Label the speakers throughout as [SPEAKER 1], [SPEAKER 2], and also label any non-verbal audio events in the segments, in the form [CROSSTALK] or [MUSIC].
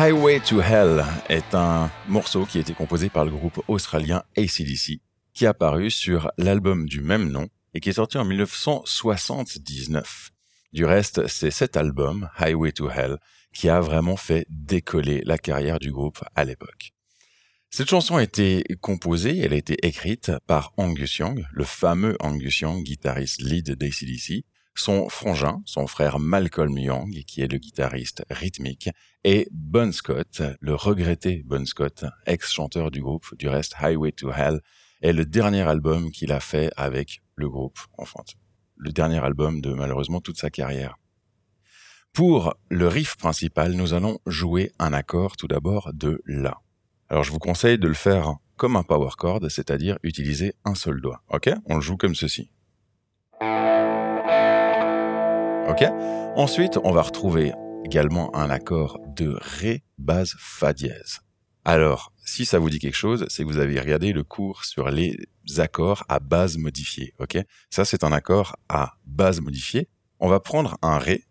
[SPEAKER 1] Highway to Hell est un morceau qui a été composé par le groupe australien ACDC, qui a paru sur l'album du même nom et qui est sorti en 1979. Du reste, c'est cet album, Highway to Hell, qui a vraiment fait décoller la carrière du groupe à l'époque. Cette chanson a été composée, elle a été écrite par Angus Young, le fameux Angus Young, guitariste lead d'ACDC, son frangin, son frère Malcolm Young, qui est le guitariste rythmique, et Bon Scott, le regretté Bon Scott, ex-chanteur du groupe, du reste Highway to Hell, est le dernier album qu'il a fait avec le groupe, enfin, le dernier album de malheureusement toute sa carrière. Pour le riff principal, nous allons jouer un accord tout d'abord de La. Alors je vous conseille de le faire comme un power chord, c'est-à-dire utiliser un seul doigt. Ok? On le joue comme ceci. Ok Ensuite, on va retrouver également un accord de Ré, base, Fa dièse. Alors, si ça vous dit quelque chose, c'est que vous avez regardé le cours sur les accords à base modifiée. Ok? Ça, c'est un accord à base modifiée. On va prendre un Ré.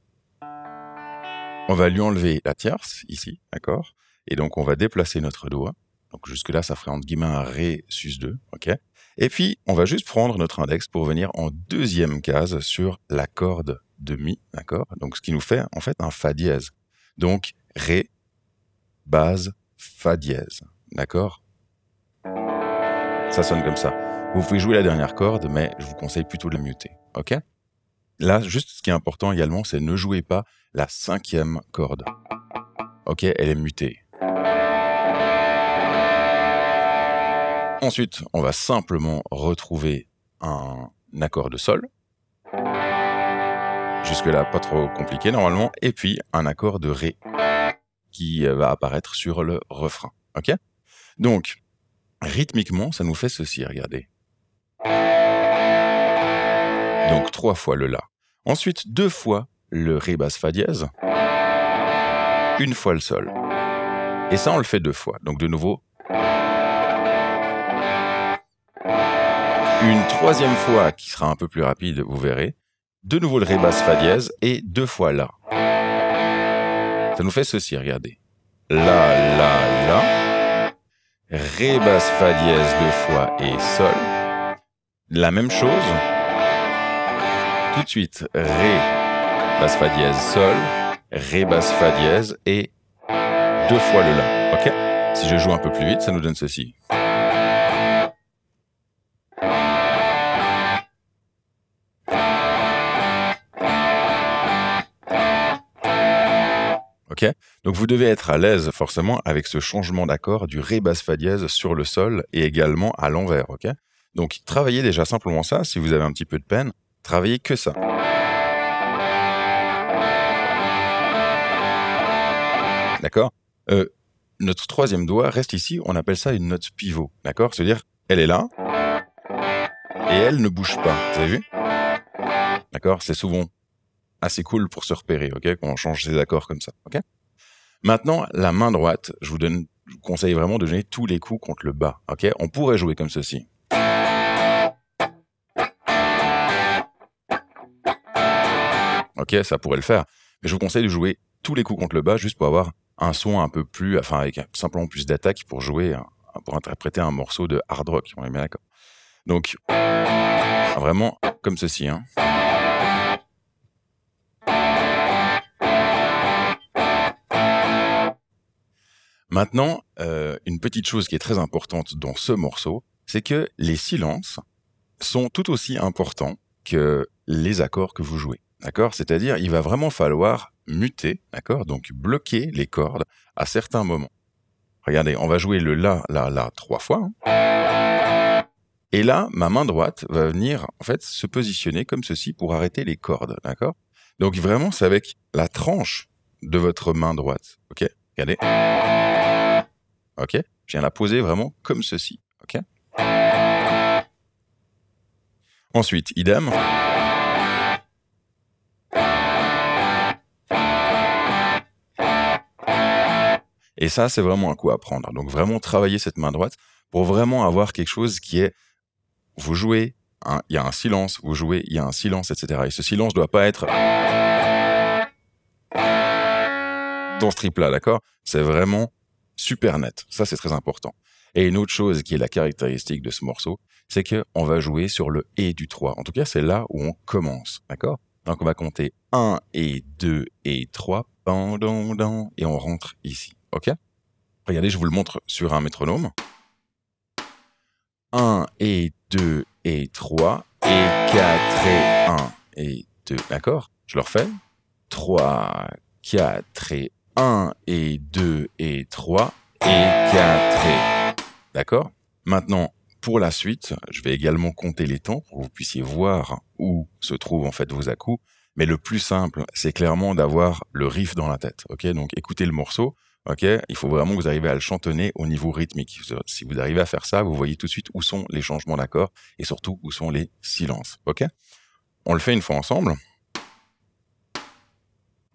[SPEAKER 1] On va lui enlever la tierce, ici, d'accord? Et donc, on va déplacer notre doigt. Donc, jusque-là, ça ferait entre guillemets un Ré sus 2, ok? Et puis, on va juste prendre notre index pour venir en deuxième case sur la corde de Mi, d'accord? Donc, ce qui nous fait en fait un Fa dièse. Donc, Ré, base, Fa dièse, d'accord? Ça sonne comme ça. Vous pouvez jouer la dernière corde, mais je vous conseille plutôt de la muter, ok? Là, juste ce qui est important également, c'est ne jouez pas la cinquième corde. Ok, elle est mutée. Ensuite, on va simplement retrouver un accord de sol. Jusque-là, pas trop compliqué normalement. Et puis un accord de Ré qui euh, va apparaître sur le refrain. Ok? Donc, rythmiquement, ça nous fait ceci, regardez. Donc trois fois le La. Ensuite, deux fois le Ré basse Fa dièse. Une fois le Sol. Et ça, on le fait deux fois. Donc de nouveau. Une troisième fois qui sera un peu plus rapide, vous verrez de nouveau le Ré basse Fa dièse et deux fois La. Ça nous fait ceci, regardez. La, La, La. Ré basse Fa dièse deux fois et Sol. La même chose. Tout de suite, Ré basse Fa dièse Sol. Ré basse Fa dièse et deux fois le La. Ok? Si je joue un peu plus vite, ça nous donne ceci. Donc vous devez être à l'aise forcément avec ce changement d'accord du ré basse fa dièse sur le sol et également à l'envers, ok? Donc travaillez déjà simplement ça. Si vous avez un petit peu de peine, travaillez que ça. D'accord? Euh, Notre troisième doigt reste ici. On appelle ça une note pivot, d'accord? C'est-à-dire, elle est là et elle ne bouge pas. Vous avez vu? D'accord? C'est souvent assez cool pour se repérer, ok, quand on change ses accords comme ça, ok? Maintenant, la main droite, je vous donne, je vous conseille vraiment de donner tous les coups contre le bas, ok? On pourrait jouer comme ceci. Ok, ça pourrait le faire, mais je vous conseille de jouer tous les coups contre le bas juste pour avoir un son un peu plus, enfin avec simplement plus d'attaque pour jouer, pour interpréter un morceau de hard rock, on est d'accord? Donc, vraiment comme ceci, hein. Maintenant, euh, une petite chose qui est très importante dans ce morceau, c'est que les silences sont tout aussi importants que les accords que vous jouez. D'accord? C'est-à-dire, il va vraiment falloir muter, d'accord? Donc bloquer les cordes à certains moments. Regardez, on va jouer le La, La, La trois fois. Hein. Et là, ma main droite va venir en fait se positionner comme ceci pour arrêter les cordes, d'accord? Donc vraiment, c'est avec la tranche de votre main droite, ok? Regardez. Ok Je viens la poser vraiment comme ceci. Ok Ensuite, idem. Et ça, c'est vraiment un coup à prendre. Donc vraiment travailler cette main droite pour vraiment avoir quelque chose qui est, vous jouez, il y a un silence, vous jouez, il y a un silence, etc. Et ce silence doit pas être dans ce trip-là, d'accord? C'est vraiment super net. Ça, c'est très important. Et une autre chose qui est la caractéristique de ce morceau, c'est que on va jouer sur le et du 3. En tout cas, c'est là où on commence, d'accord? Donc on va compter 1 et 2 et 3, et on rentre ici, ok? Regardez, je vous le montre sur un métronome. 1 et 2 et 3 et 4 et 1 et 2, d'accord? Je le refais. 3, 4 et 1 et 2 et 3 et 4 et... D'accord? Maintenant, pour la suite, je vais également compter les temps pour que vous puissiez voir où se trouvent en fait vos à Mais le plus simple, c'est clairement d'avoir le riff dans la tête. Ok, donc écoutez le morceau. Ok, il faut vraiment que vous arriviez à le chantonner au niveau rythmique. Si vous arrivez à faire ça, vous voyez tout de suite où sont les changements d'accords et surtout où sont les silences. Ok, on le fait une fois ensemble.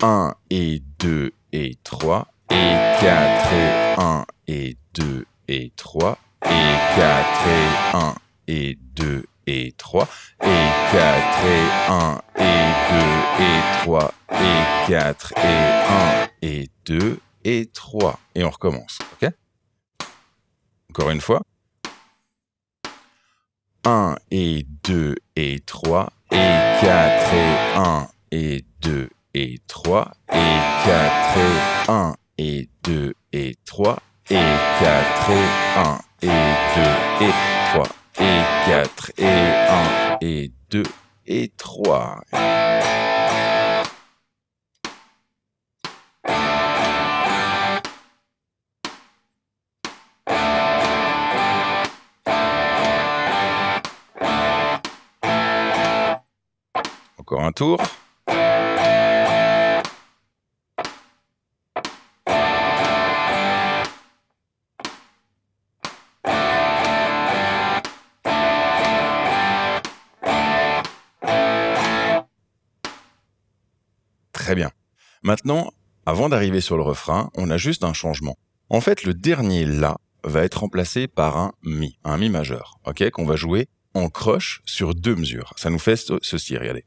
[SPEAKER 1] 1 et 2 et 3 et 4 et 1 et 2 et 3 et 4 et 1 et 2 et 3 et 4 et 1 et 2 et 3 et 4 et 1 et 2 et 3 et on recommence, ok? Encore une fois. 1 et 2 et 3 et 4 et 1 et 2 et 3 et 4 et 1 et 2 et 3 et 4 et 1 et 2 et 3 et 4 et 1 et 2 et 3. Encore un tour. Très bien. Maintenant, avant d'arriver sur le refrain, on a juste un changement. En fait, le dernier La va être remplacé par un Mi, un Mi majeur, ok, qu'on va jouer en croche sur deux mesures. Ça nous fait ceci, regardez.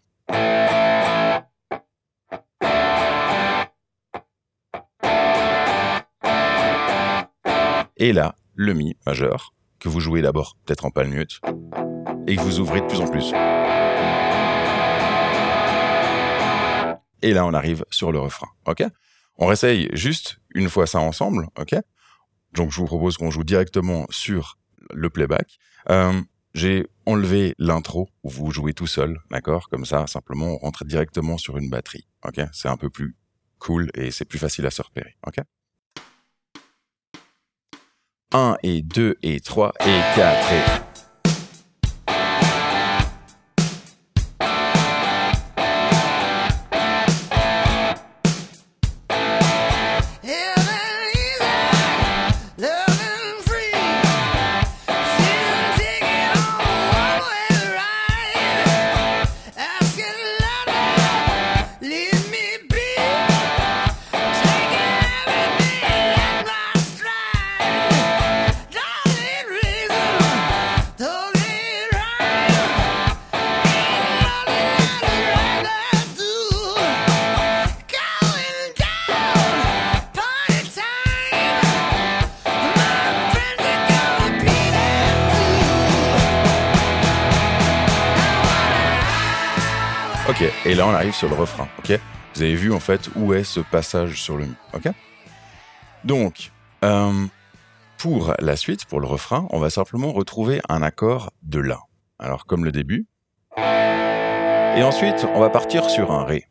[SPEAKER 1] Et là, le Mi majeur, que vous jouez d'abord peut-être en palmute, et que vous ouvrez de plus en plus. Et là, on arrive sur le refrain. OK? On réessaye juste une fois ça ensemble. OK? Donc, je vous propose qu'on joue directement sur le playback. Euh, j'ai enlevé l'intro où vous jouez tout seul, d'accord? Comme ça, simplement, on rentre directement sur une batterie. OK? C'est un peu plus cool et c'est plus facile à se repérer. OK? 1 et 2 et 3 et 4 et... et là on arrive sur le refrain, ok? Vous avez vu en fait où est ce passage sur le mi, ok? Donc, euh, pour la suite, pour le refrain, on va simplement retrouver un accord de La. Alors comme le début. Et ensuite, on va partir sur un Ré.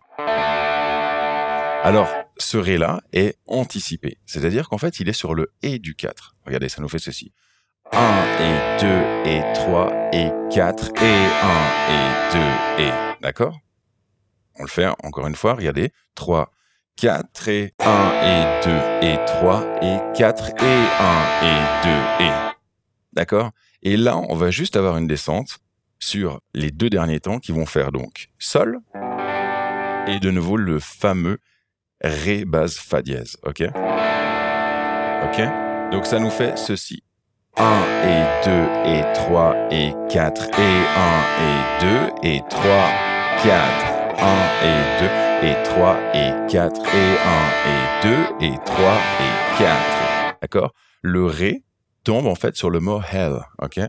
[SPEAKER 1] Alors, ce Ré-là est anticipé, c'est-à-dire qu'en fait, il est sur le Et du 4. Regardez, ça nous fait ceci. 1 et 2 et 3 et 4 et 1 et 2 et... D'accord? On le fait encore une fois, regardez. 3, 4 et 1 et 2 et 3 et 4 et 1 et 2 et... D'accord? Et là, on va juste avoir une descente sur les deux derniers temps qui vont faire donc Sol et de nouveau le fameux Ré base Fa dièse. OK? OK? Donc ça nous fait ceci. 1 et 2 et 3 et 4 et 1 et 2 et 3, 4 1 et 2 et 3 et 4 et 1 et 2 et 3 et 4. D'accord? Le Ré tombe en fait sur le mot hell, ok?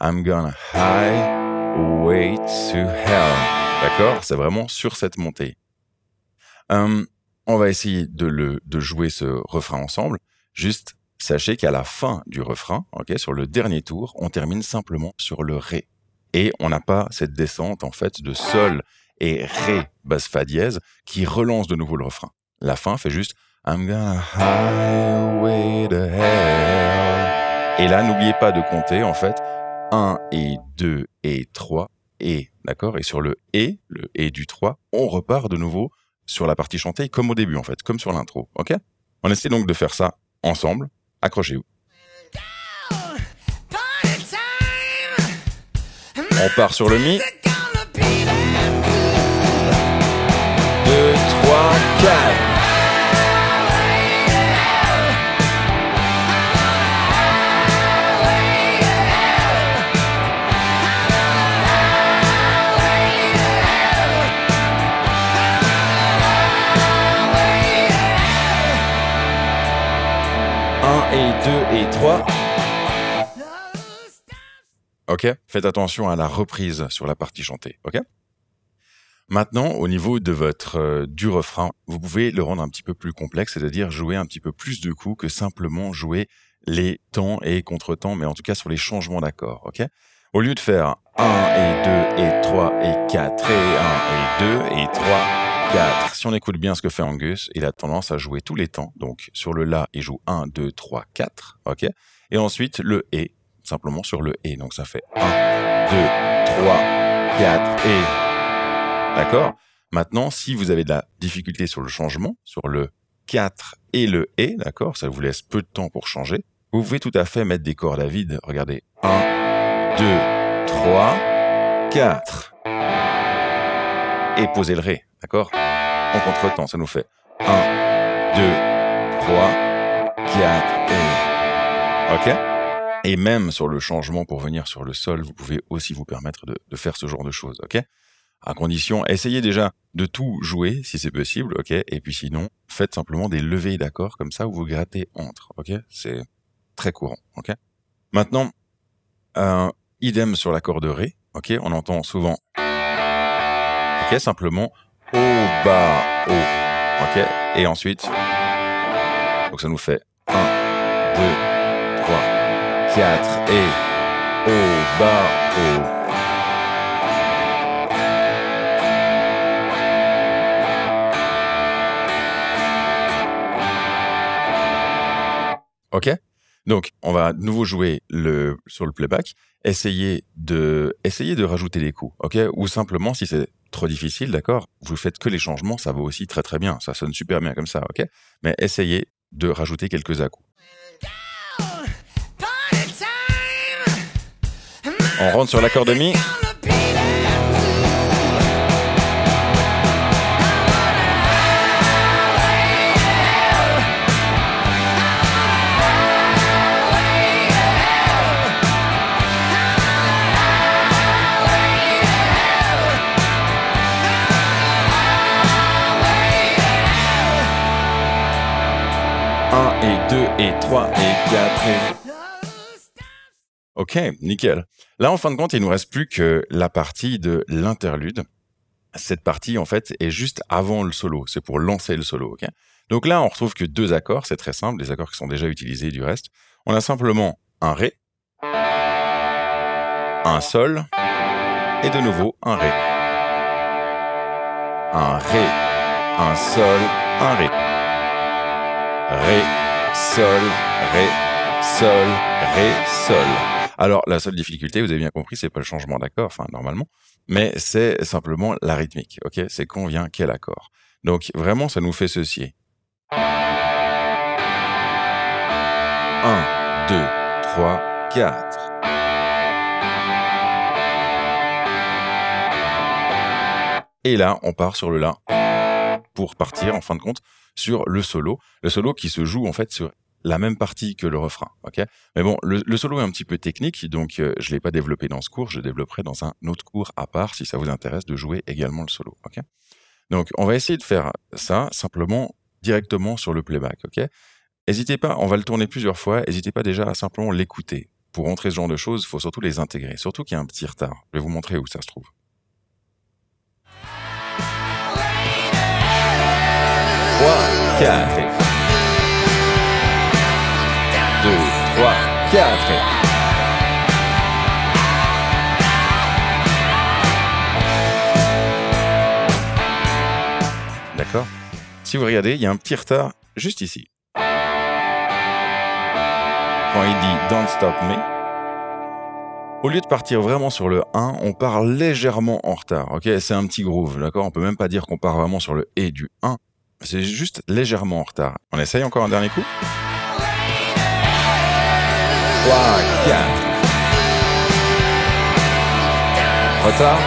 [SPEAKER 1] I'm gonna highway to hell. D'accord? C'est vraiment sur cette montée. Hum, on va essayer de, le, de jouer ce refrain ensemble. Juste sachez qu'à la fin du refrain, ok, sur le dernier tour, on termine simplement sur le ré. Et on n'a pas cette descente en fait de sol et ré basse fa dièse qui relance de nouveau le refrain. La fin fait juste I'm gonna highway to hell. Et là, n'oubliez pas de compter en fait 1 et 2 et 3 et, d'accord? Et sur le et, le et du 3, on repart de nouveau sur la partie chantée comme au début en fait, comme sur l'intro, ok? On essaie donc de faire ça ensemble. Accrochez-vous. On part sur le mi. 2, 3, 4. 1 et 2 et 3. Ok Faites attention à la reprise sur la partie chantée. Ok? Maintenant, au niveau de votre euh, du refrain, vous pouvez le rendre un petit peu plus complexe, c'est-à-dire jouer un petit peu plus de coups que simplement jouer les temps et contre-temps, mais en tout cas sur les changements d'accords. Ok? Au lieu de faire 1 et 2 et 3 et 4 et 1 et 2 et 3 4. Si on écoute bien ce que fait Angus, il a tendance à jouer tous les temps. Donc sur le La, il joue 1, 2, 3, 4. ok? Et ensuite le Et, simplement sur le Et. Donc ça fait 1, 2, 3, 4 et. D'accord Maintenant, si vous avez de la difficulté sur le changement, sur le 4 et le Et, d'accord Ça vous laisse peu de temps pour changer. Vous pouvez tout à fait mettre des cordes à vide. Regardez. 1, 2, 3, 4. Et poser le Ré. D'accord? En contre-temps, ça nous fait 1, 2, 3, 4 et... Ok? Et même sur le changement pour venir sur le sol, vous pouvez aussi vous permettre de, de faire ce genre de choses. Ok? À condition, essayez déjà de tout jouer si c'est possible, ok Et puis sinon, faites simplement des levées d'accords comme ça où vous grattez entre, ok C'est très courant, ok Maintenant, euh, idem sur l'accord de Ré, ok On entend souvent, ok Simplement au bas, haut. Ok Et ensuite, donc ça nous fait 1, 2, 3, 4 et au bas, haut. Ok. Donc, on va de nouveau jouer le, sur le playback, essayer de, essayer de rajouter les coups, ok? Ou simplement, si c'est trop difficile, d'accord Vous faites que les changements, ça va aussi très très bien, ça sonne super bien comme ça, ok? Mais essayez de rajouter quelques à -coups. On rentre sur l'accord de mi. 1 et 2 et 3 et 4 et... Ok, nickel. Là, en fin de compte, il nous reste plus que la partie de l'interlude. Cette partie, en fait, est juste avant le solo. C'est pour lancer le solo, ok? Donc là, on retrouve que deux accords. C'est très simple, des accords qui sont déjà utilisés du reste. On a simplement un Ré, un Sol, et de nouveau un Ré. Un Ré, un Sol, un Ré. Ré, Sol, Ré, Sol, Ré, Sol. Alors, la seule difficulté, vous avez bien compris, c'est pas le changement d'accord, enfin, normalement, mais c'est simplement la rythmique, ok? C'est qu'on vient quel accord. Donc, vraiment, ça nous fait ceci. 1, 2, 3, 4. Et là, on part sur le La pour partir, en fin de compte, sur le solo. Le solo qui se joue en fait sur la même partie que le refrain, ok? Mais bon, le, solo est un petit peu technique, donc euh, je l'ai pas développé dans ce cours, je développerai dans un autre cours à part si ça vous intéresse de jouer également le solo, ok? Donc, on va essayer de faire ça simplement directement sur le playback, ok? N'hésitez pas, on va le tourner plusieurs fois, n'hésitez pas déjà à simplement l'écouter. Pour montrer ce genre de choses, il faut surtout les intégrer, surtout qu'il y a un petit retard. Je vais vous montrer où ça se trouve. 3, 4. 2, 3, 4. D'accord Si vous regardez, il y a un petit retard juste ici. Quand il dit Don't Stop Me, au lieu de partir vraiment sur le 1, on part légèrement en retard. C'est un petit groove, d'accord? On peut même pas dire qu'on part vraiment sur le et du 1. C'est juste légèrement en retard. On essaye encore un dernier coup? 3, 4. Retard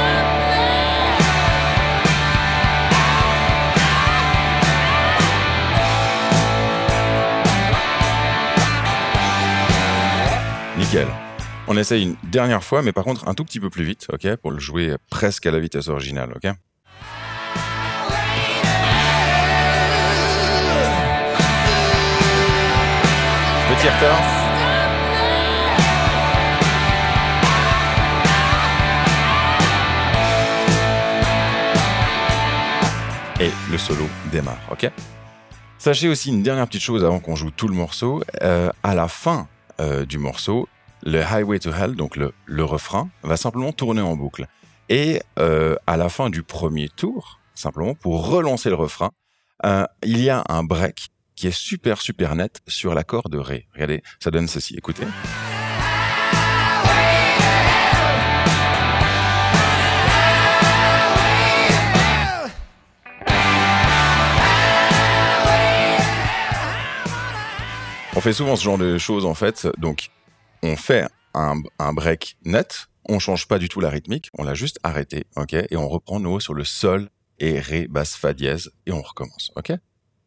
[SPEAKER 1] Nickel. On essaye une dernière fois, mais par contre un tout petit peu plus vite, ok, pour le jouer presque à la vitesse originale, ok? Petit retard. Et le solo démarre, ok? Sachez aussi une dernière petite chose avant qu'on joue tout le morceau. Euh, à la fin euh, du morceau, le Highway to Hell, donc le, refrain, va simplement tourner en boucle. Et euh, à la fin du premier tour, simplement pour relancer le refrain, il y a un break qui est super super net sur l'accord de Ré. Regardez, ça donne ceci, écoutez. On fait souvent ce genre de choses en fait, donc on fait un, break net, on change pas du tout la rythmique, on l'a juste arrêté, ok, et on reprend nos sur le sol et ré basse fa dièse et on recommence, ok?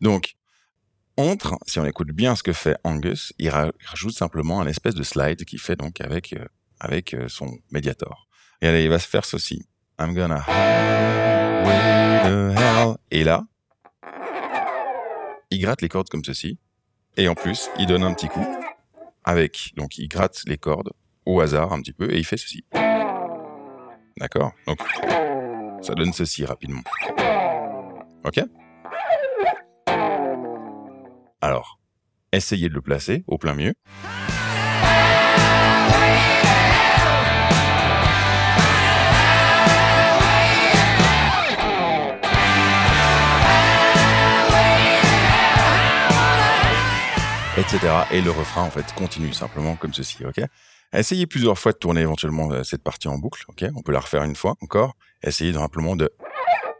[SPEAKER 1] Donc entre, si on écoute bien ce que fait Angus, il, rajoute simplement un espèce de slide qu'il fait donc avec euh, avec euh, son médiator. Et il va se faire ceci. I'm gonna to hell. Et là, il gratte les cordes comme ceci. Et en plus, il donne un petit coup avec, donc il gratte les cordes au hasard un petit peu et il fait ceci. D'accord? Donc, ça donne ceci rapidement. Ok? Alors, essayez de le placer au plein milieu. etc. Et le refrain, en fait, continue simplement comme ceci, Essayez plusieurs fois de tourner éventuellement euh, cette partie en boucle, ok? On peut la refaire une fois encore. Essayez simplement de,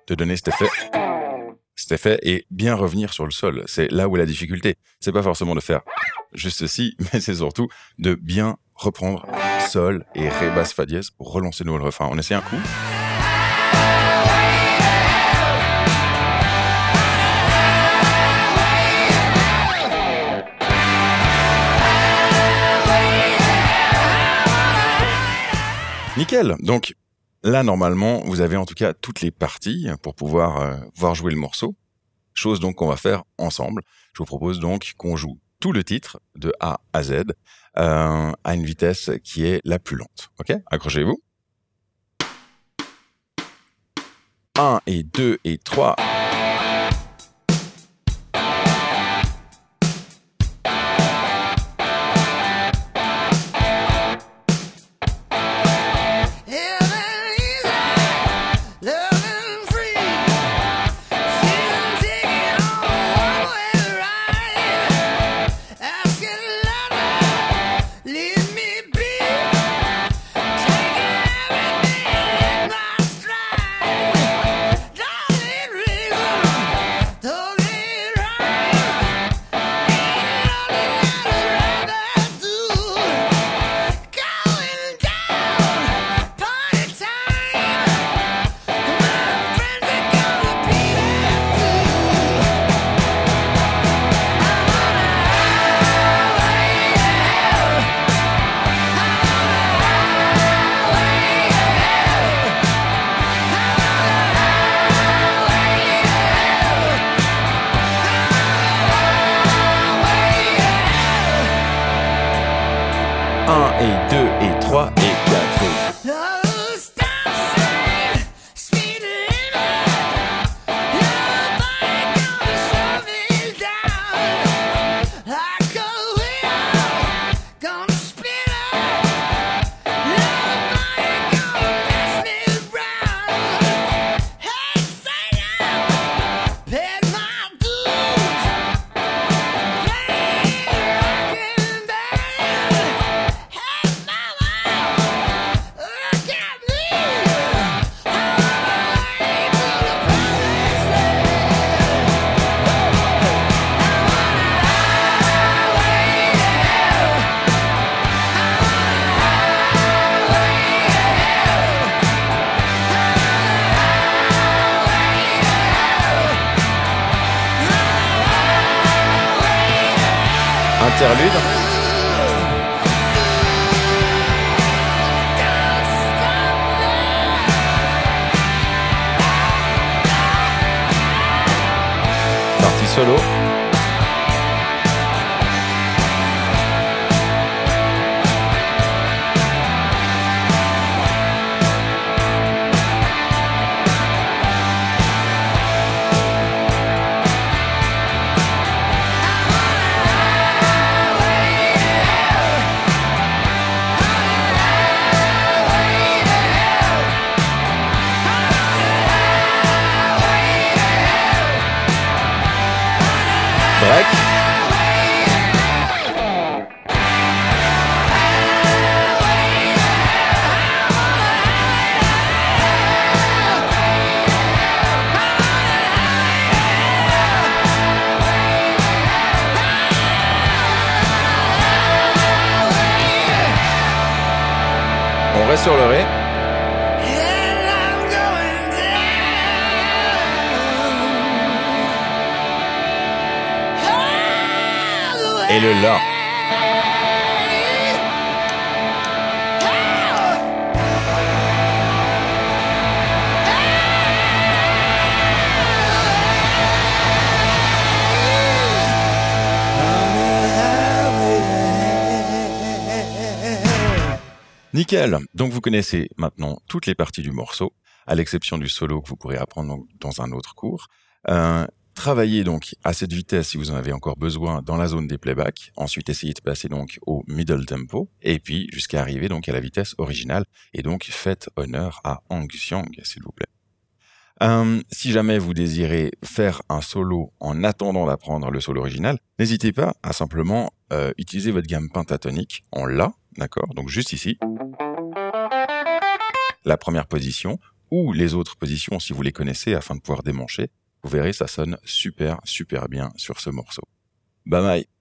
[SPEAKER 1] de donner cet effet, cet effet et bien revenir sur le sol. C'est là où la difficulté. C'est pas forcément de faire juste ceci, [LAUGHS] mais c'est surtout de bien reprendre sol et ré basse fa dièse pour relancer nous le refrain. On essaie un coup. Nickel. Donc là, normalement, vous avez en tout cas toutes les parties pour pouvoir euh, voir jouer le morceau. Chose donc qu'on va faire ensemble. Je vous propose donc qu'on joue tout le titre de A à Z euh, à une vitesse qui est la plus lente. Ok? Accrochez-vous. 1 et 2 et 3. Solo. Sur le ré. Et le la. Nickel. Donc vous connaissez maintenant toutes les parties du morceau, à l'exception du solo que vous pourrez apprendre dans un autre cours. Euh, travaillez donc à cette vitesse si vous en avez encore besoin dans la zone des playbacks. Ensuite, essayez de passer donc au middle tempo et puis jusqu'à arriver donc à la vitesse originale. Et donc faites honneur à Hang Xiang, s'il vous plaît. Euh, si jamais vous désirez faire un solo en attendant d'apprendre le solo original, n'hésitez pas à simplement euh, utiliser votre gamme pentatonique en La, d'accord Donc juste ici. La première position, ou les autres positions si vous les connaissez afin de pouvoir démancher. Vous verrez, ça sonne super, super bien sur ce morceau. Bye bye